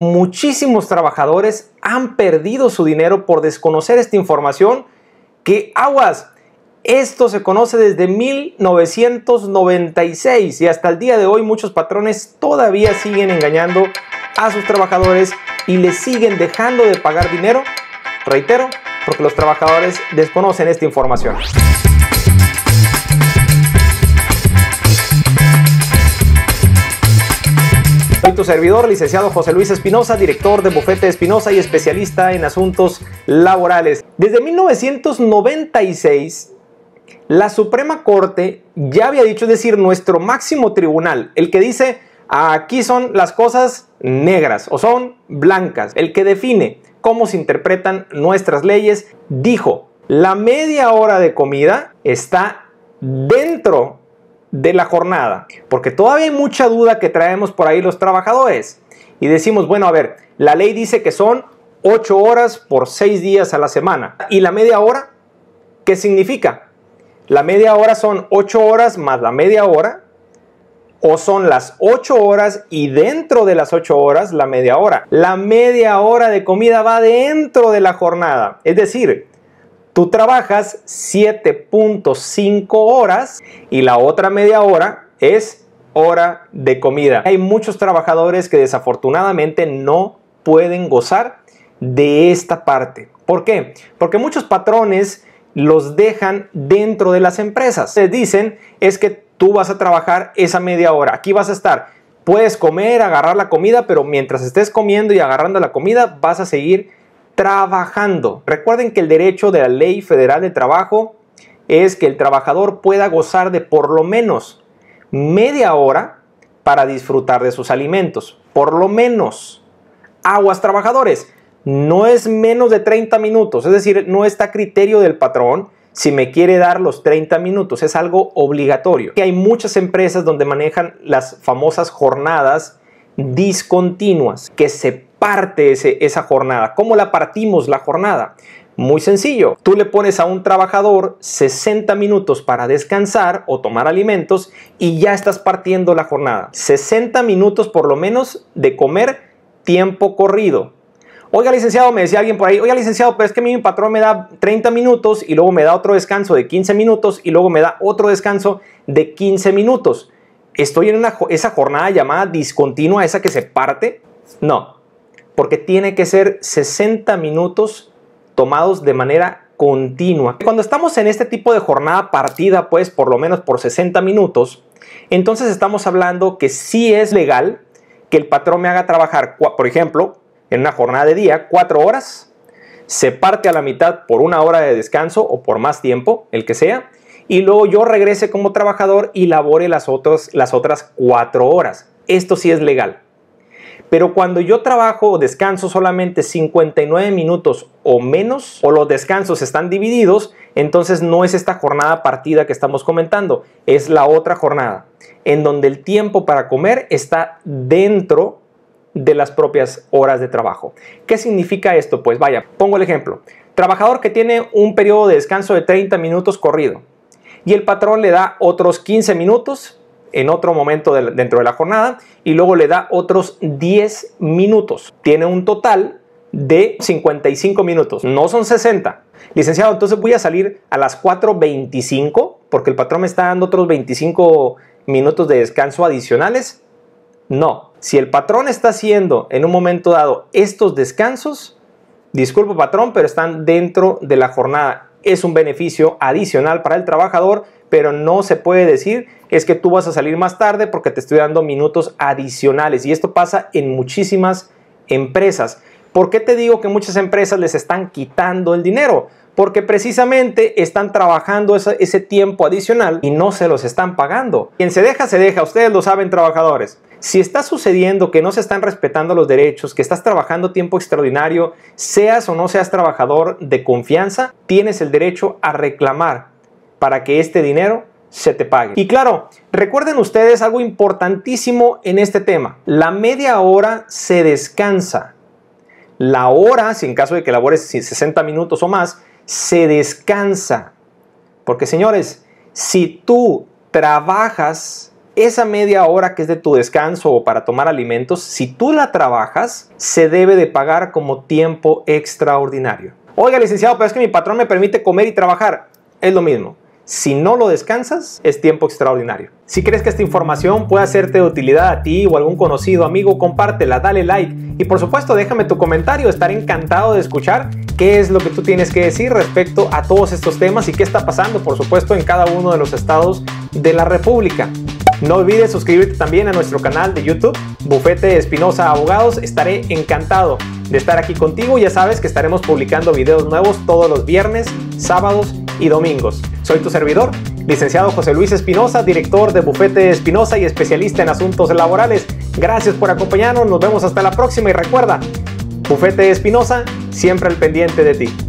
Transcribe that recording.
Muchísimos trabajadores han perdido su dinero por desconocer esta información que aguas. Esto se conoce desde 1996 y hasta el día de hoy muchos patrones todavía siguen engañando a sus trabajadores y les siguen dejando de pagar dinero, reitero, porque los trabajadores desconocen esta información. Servidor, licenciado José Luis Espinosa, director de Bufete Espinosa y especialista en asuntos laborales. Desde 1996, la Suprema Corte ya había dicho, es decir, nuestro máximo tribunal, el que dice aquí son las cosas negras o son blancas, el que define cómo se interpretan nuestras leyes, dijo, la media hora de comida está dentro de la jornada, porque todavía hay mucha duda que traemos por ahí los trabajadores y decimos, bueno, a ver, la ley dice que son 8 horas por 6 días a la semana. ¿Y la media hora? ¿Qué significa? La media hora son 8 horas más la media hora, o son las 8 horas y dentro de las 8 horas la media hora. La media hora de comida va dentro de la jornada. Es decir, Tú trabajas 7.5 horas y la otra media hora es hora de comida. Hay muchos trabajadores que desafortunadamente no pueden gozar de esta parte. ¿Por qué? Porque muchos patrones los dejan dentro de las empresas. Les dicen es que tú vas a trabajar esa media hora. Aquí vas a estar. Puedes comer, agarrar la comida, pero mientras estés comiendo y agarrando la comida vas a seguir trabajando. Recuerden que el derecho de la ley federal de trabajo es que el trabajador pueda gozar de por lo menos media hora para disfrutar de sus alimentos. Por lo menos. Aguas trabajadores. No es menos de 30 minutos. Es decir, no está a criterio del patrón si me quiere dar los 30 minutos. Es algo obligatorio. Hay muchas empresas donde manejan las famosas jornadas discontinuas que se parte ese, esa jornada. ¿Cómo la partimos la jornada? Muy sencillo, tú le pones a un trabajador 60 minutos para descansar o tomar alimentos y ya estás partiendo la jornada. 60 minutos por lo menos de comer tiempo corrido. Oiga, licenciado, me decía alguien por ahí, oiga, licenciado, pero es que mi patrón me da 30 minutos y luego me da otro descanso de 15 minutos y luego me da otro descanso de 15 minutos. ¿Estoy en una, esa jornada llamada discontinua, esa que se parte? No, porque tiene que ser 60 minutos tomados de manera continua. Cuando estamos en este tipo de jornada partida, pues por lo menos por 60 minutos, entonces estamos hablando que sí es legal que el patrón me haga trabajar, por ejemplo, en una jornada de día, cuatro horas, se parte a la mitad por una hora de descanso o por más tiempo, el que sea, y luego yo regrese como trabajador y labore las, las otras cuatro horas. Esto sí es legal. Pero cuando yo trabajo o descanso solamente 59 minutos o menos, o los descansos están divididos, entonces no es esta jornada partida que estamos comentando, es la otra jornada, en donde el tiempo para comer está dentro de las propias horas de trabajo. ¿Qué significa esto? Pues vaya, pongo el ejemplo. Trabajador que tiene un periodo de descanso de 30 minutos corrido y el patrón le da otros 15 minutos en otro momento dentro de la jornada y luego le da otros 10 minutos. Tiene un total de 55 minutos, no son 60. Licenciado, entonces voy a salir a las 4.25 porque el patrón me está dando otros 25 minutos de descanso adicionales. No, si el patrón está haciendo en un momento dado estos descansos, disculpo patrón, pero están dentro de la jornada. Es un beneficio adicional para el trabajador pero no se puede decir es que tú vas a salir más tarde porque te estoy dando minutos adicionales. Y esto pasa en muchísimas empresas. ¿Por qué te digo que muchas empresas les están quitando el dinero? Porque precisamente están trabajando ese, tiempo adicional y no se los están pagando. Quien se deja, se deja. Ustedes lo saben, trabajadores. Si está sucediendo que no se están respetando los derechos, que estás trabajando tiempo extraordinario, seas o no seas trabajador de confianza, tienes el derecho a reclamar para que este dinero se te pague. Y claro, recuerden ustedes algo importantísimo en este tema. La media hora se descansa. La hora, si en caso de que labores 60 minutos o más, se descansa. Porque señores, si tú trabajas esa media hora que es de tu descanso o para tomar alimentos, si tú la trabajas, se debe de pagar como tiempo extraordinario. Oiga, licenciado, pero es que mi patrón me permite comer y trabajar. Es lo mismo. Si no lo descansas, es tiempo extraordinario. Si crees que esta información puede hacerte de utilidad a ti o algún conocido amigo, compártela, dale like y por supuesto déjame tu comentario. Estaré encantado de escuchar qué es lo que tú tienes que decir respecto a todos estos temas y qué está pasando, por supuesto, en cada uno de los estados de la República. No olvides suscribirte también a nuestro canal de YouTube, Bufete Espinosa Abogados. Estaré encantado de estar aquí contigo. Ya sabes que estaremos publicando videos nuevos todos los viernes, sábados y domingos. Soy tu servidor, licenciado José Luis Espinosa, director de Bufete Espinosa y especialista en asuntos laborales. Gracias por acompañarnos, nos vemos hasta la próxima y recuerda, Bufete Espinosa, siempre al pendiente de ti.